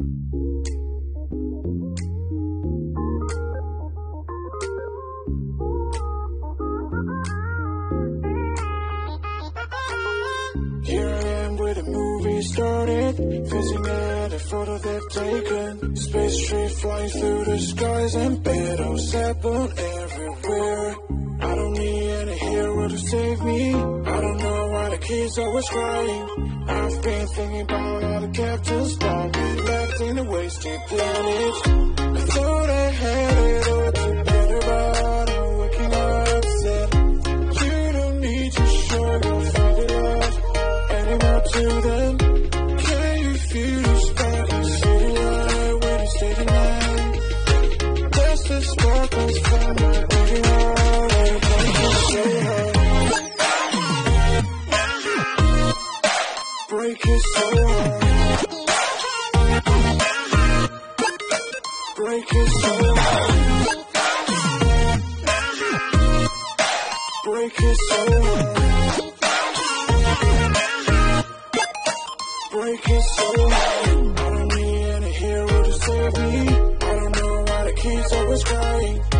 Here I am where the movie started. Facing at a photo they've taken Space tree flying through the skies And battles happen everywhere. I don't need any hero to save me. I don't know the kids always crying I've been thinking about all the captains we left in a wasted planet I thought I had it all together But I'm waking up upset You don't need to show your father love anymore to them. Can you feel the spark in city light when it's late at night? That's the sparkles from my Break it so hard. Break it so hard. Break it so hard. break it so hard. I don't need any hero to save me. I don't know why the kids always cry.